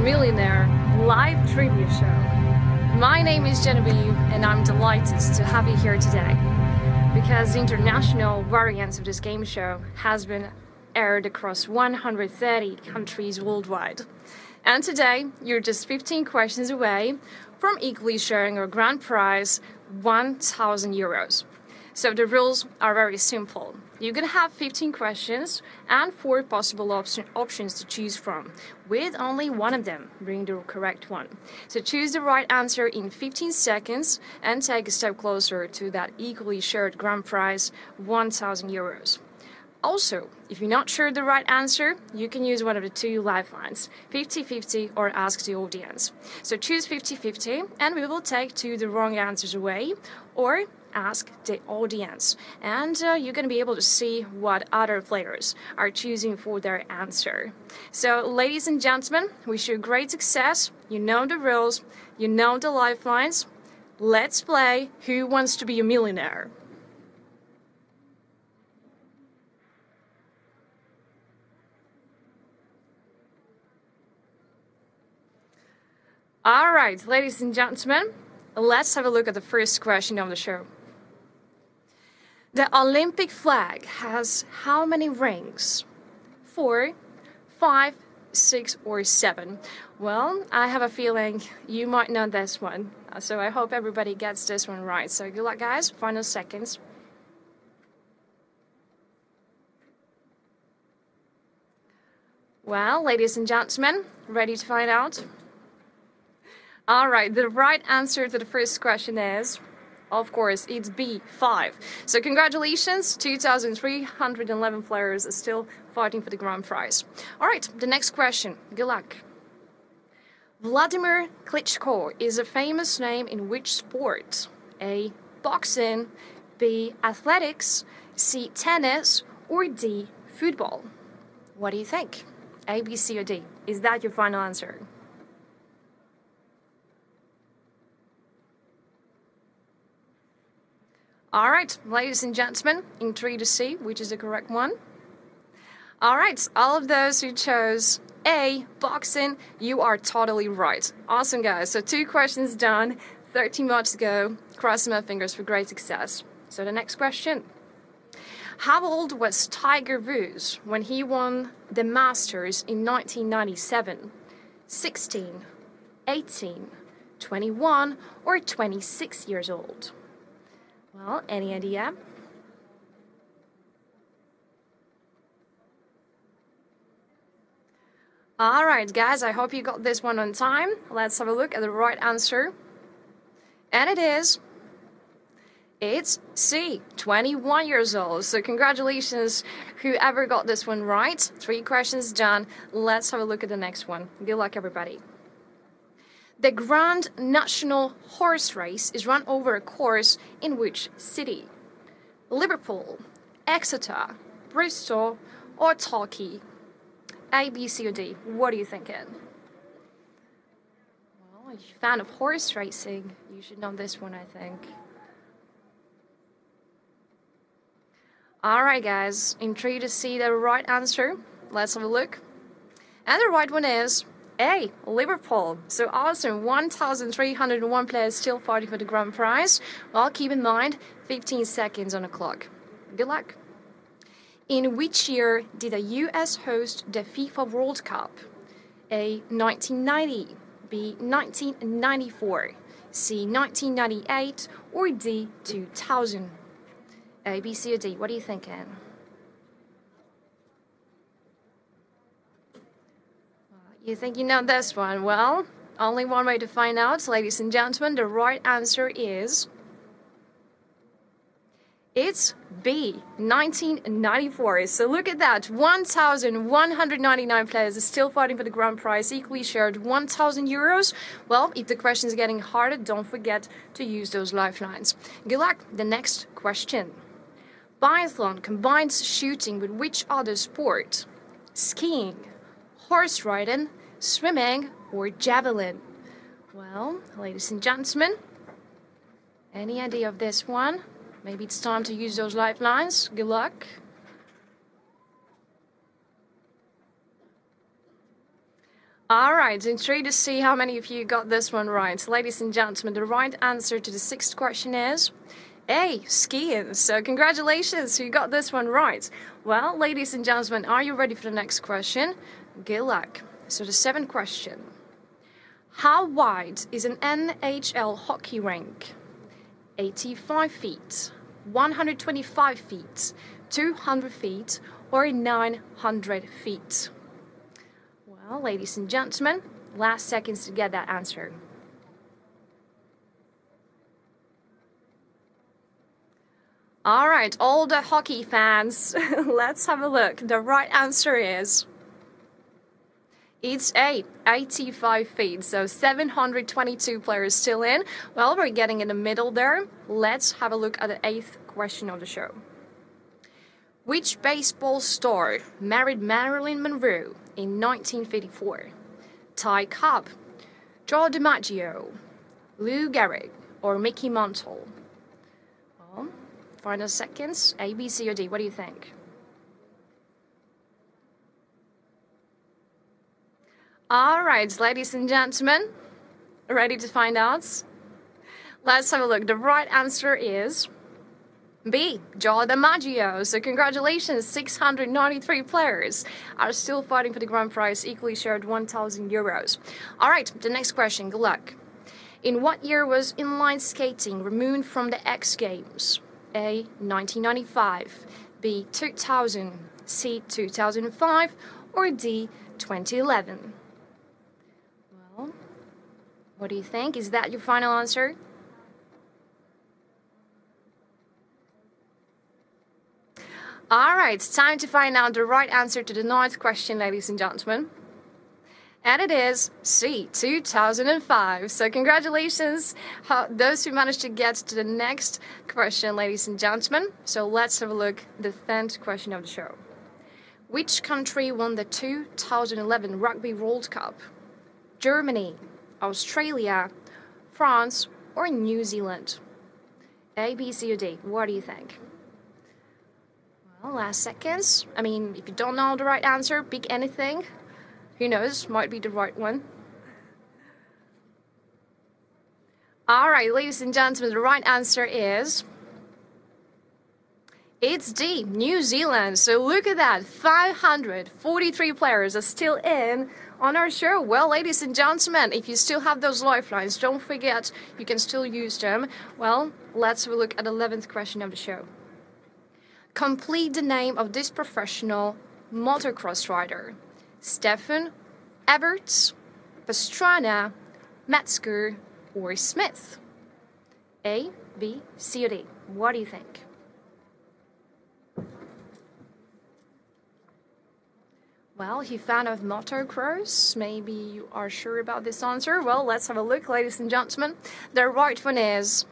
Millionaire live trivia show. My name is Genevieve and I'm delighted to have you here today because the international variants of this game show has been aired across 130 countries worldwide. And today, you're just 15 questions away from equally sharing our grand prize 1000 euros. So the rules are very simple. You're gonna have 15 questions and four possible option, options to choose from, with only one of them being the correct one. So choose the right answer in 15 seconds and take a step closer to that equally shared grand prize 1000 euros. Also, if you're not sure the right answer, you can use one of the two lifelines 50 50 or ask the audience. So choose 50 50 and we will take two the wrong answers away or ask the audience. And uh, you're going to be able to see what other players are choosing for their answer. So, ladies and gentlemen, wish you great success. You know the rules, you know the lifelines. Let's play Who Wants to Be a Millionaire? All right, ladies and gentlemen, let's have a look at the first question of the show. The Olympic flag has how many rings? Four, five, six, or seven? Well, I have a feeling you might know this one, so I hope everybody gets this one right. So good luck, guys. Final seconds. Well, ladies and gentlemen, ready to find out? All right, the right answer to the first question is, of course, it's B5. So congratulations, 2,311 players are still fighting for the grand prize. All right, the next question. Good luck. Vladimir Klitschko is a famous name in which sport? A. Boxing, B. Athletics, C. Tennis, or D. Football? What do you think? A, B, C, or D? Is that your final answer? All right, ladies and gentlemen, intrigued to see which is the correct one. All right, all of those who chose A, boxing, you are totally right. Awesome, guys. So, two questions done, 13 more to go. Crossing my fingers for great success. So, the next question How old was Tiger Woods when he won the Masters in 1997? 16, 18, 21, or 26 years old? Well, any idea? All right, guys, I hope you got this one on time. Let's have a look at the right answer. And it is. It's C, 21 years old. So, congratulations, whoever got this one right. Three questions done. Let's have a look at the next one. Good luck, everybody. The Grand National Horse Race is run over a course in which city? Liverpool, Exeter, Bristol, or Torquay? A, B, C, or D? What are you thinking? Well, if you're a fan of horse racing, you should know this one, I think. Alright, guys, intrigued to see the right answer? Let's have a look. And the right one is a. Liverpool. So awesome. 1,301 players still fighting for the grand prize. Well, keep in mind, 15 seconds on the clock. Good luck. In which year did the US host the FIFA World Cup? A. 1990. B. 1994. C. 1998. Or D. 2000. A, B, C, or D? What are you thinking? You think you know this one? Well, only one way to find out, ladies and gentlemen. The right answer is. It's B, 1994. So look at that. 1,199 players are still fighting for the grand prize, equally shared 1,000 euros. Well, if the question is getting harder, don't forget to use those lifelines. Good luck. The next question. Biathlon combines shooting with which other sport? Skiing, horse riding, swimming, or javelin? Well, ladies and gentlemen, any idea of this one? Maybe it's time to use those lifelines. Good luck. All right, intrigued to see how many of you got this one right. Ladies and gentlemen, the right answer to the sixth question is A, skiing. So, congratulations, you got this one right. Well, ladies and gentlemen, are you ready for the next question? Good luck. So, the seventh question How wide is an NHL hockey rink? 85 feet, 125 feet, 200 feet, or 900 feet? Well, ladies and gentlemen, last seconds to get that answer. All right, all the hockey fans, let's have a look. The right answer is it's a 85 feet, so 722 players still in. Well, we're getting in the middle there. Let's have a look at the eighth question of the show. Which baseball star married Marilyn Monroe in 1954? Ty Cobb, Joe DiMaggio, Lou Gehrig, or Mickey Mantle? Well, final seconds. A, B, C, or D. What do you think? All right, ladies and gentlemen, ready to find out? Let's have a look. The right answer is B. Joe DiMaggio. So congratulations, 693 players are still fighting for the grand prize, equally shared 1,000 euros. All right, the next question. Good luck. In what year was inline skating removed from the X Games? A. 1995. B. 2000. C. 2005. Or D. 2011. What do you think? Is that your final answer? All right, it's time to find out the right answer to the ninth question, ladies and gentlemen. And it is C, 2005. So, congratulations, those who managed to get to the next question, ladies and gentlemen. So, let's have a look at the 10th question of the show. Which country won the 2011 Rugby World Cup? Germany, Australia, France, or New Zealand? A, B, C, or D? What do you think? Well, last seconds. I mean, if you don't know the right answer, pick anything. Who knows, might be the right one. Alright, ladies and gentlemen, the right answer is. It's D, New Zealand. So look at that 543 players are still in on our show. Well, ladies and gentlemen, if you still have those lifelines, don't forget you can still use them. Well, let's have a look at the 11th question of the show. Complete the name of this professional motocross rider. Stefan Everts, Pastrana, Metzger, or Smith? A, B, C, or D? What do you think? Well, you fan of motocross? Maybe you are sure about this answer? Well, let's have a look, ladies and gentlemen. The right one is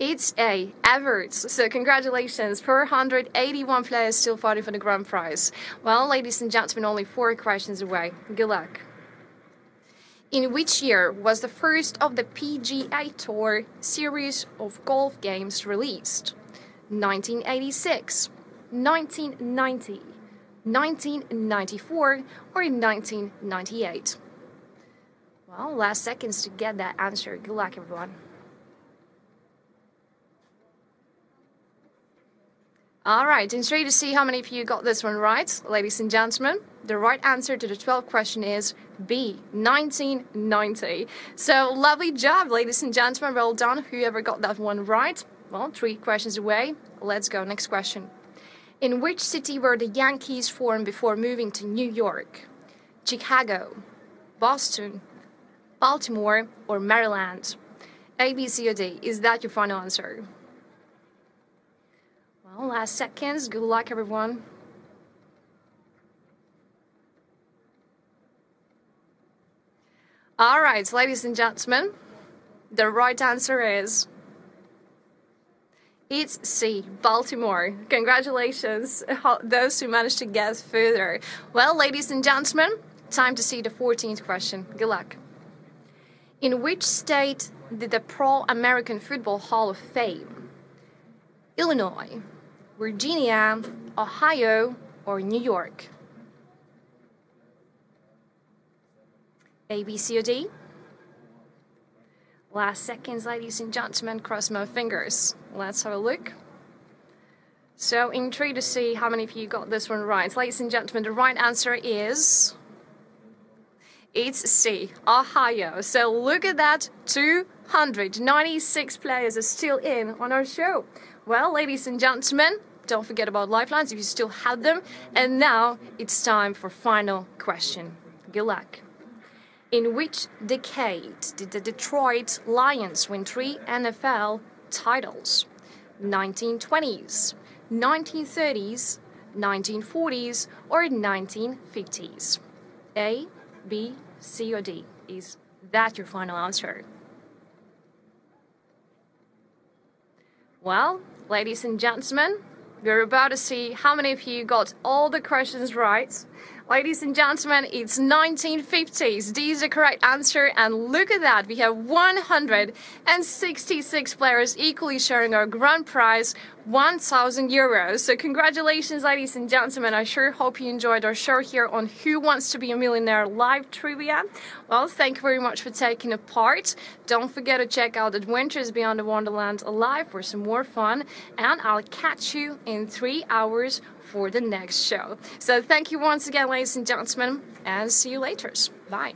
it's A. Everts. So congratulations, 481 players still fighting for the grand prize. Well, ladies and gentlemen, only four questions away. Good luck. In which year was the first of the PGA Tour series of golf games released? 1986, 1990, 1994, or 1998? Well, last seconds to get that answer. Good luck, everyone. All right, intrigued to see how many of you got this one right, ladies and gentlemen. The right answer to the 12th question is B, 1990. So lovely job, ladies and gentlemen. Well done, whoever got that one right. Well, three questions away. Let's go. Next question. In which city were the Yankees formed before moving to New York? Chicago, Boston, Baltimore, or Maryland? A, B, C, or D. Is that your final answer? Well, last seconds. Good luck, everyone. All right, ladies and gentlemen, the right answer is it's C, Baltimore. Congratulations, those who managed to get further. Well, ladies and gentlemen, time to see the 14th question. Good luck. In which state did the Pro American Football Hall of Fame? Illinois, Virginia, Ohio, or New York? A, B, C, or D? Last seconds, ladies and gentlemen, cross my fingers. Let's have a look. So intrigued to see how many of you got this one right. Ladies and gentlemen, the right answer is it's C, Ohio. So look at that, 296 players are still in on our show. Well, ladies and gentlemen, don't forget about lifelines if you still have them. And now it's time for final question. Good luck. In which decade did the Detroit Lions win three NFL titles? 1920s, 1930s, 1940s, or 1950s? A, B, C, or D? Is that your final answer? Well, ladies and gentlemen, we're about to see how many of you got all the questions right. Ladies and gentlemen, it's 1950s. D is the correct answer, and look at that. We have 166 players equally sharing our grand prize, 1,000 euros. So, congratulations, ladies and gentlemen. I sure hope you enjoyed our show here on Who Wants to Be a Millionaire live trivia. Well, thank you very much for taking a part. Don't forget to check out Adventures Beyond the Wonderland live for some more fun, and I'll catch you in three hours for the next show. So thank you once again, ladies and gentlemen, and see you later. Bye.